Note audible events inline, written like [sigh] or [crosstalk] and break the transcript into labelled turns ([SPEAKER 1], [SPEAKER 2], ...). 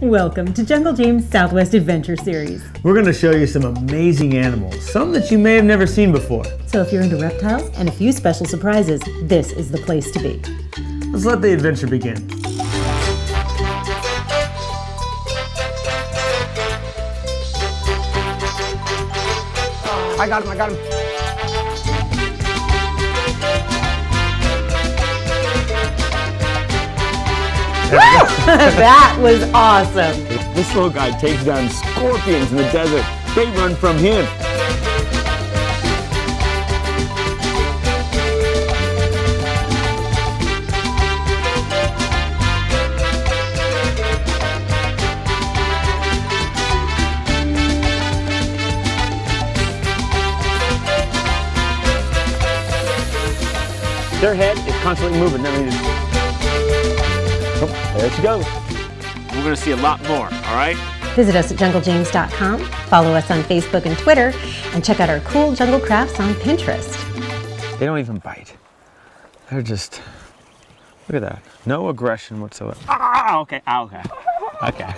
[SPEAKER 1] Welcome to Jungle James Southwest Adventure Series.
[SPEAKER 2] We're going to show you some amazing animals, some that you may have never seen before.
[SPEAKER 1] So if you're into reptiles and a few special surprises, this is the place to be.
[SPEAKER 2] Let's let the adventure begin.
[SPEAKER 3] I got him, I got him. [laughs]
[SPEAKER 1] that was awesome.
[SPEAKER 3] This little guy takes down scorpions in the desert. They run from him. Their head is constantly moving. I mean, oh, there she goes. We're gonna see a lot more, all right?
[SPEAKER 1] Visit us at junglejames.com, follow us on Facebook and Twitter, and check out our cool jungle crafts on Pinterest.
[SPEAKER 3] They don't even bite. They're just, look at that. No aggression whatsoever. Ah, okay, ah, okay. Okay.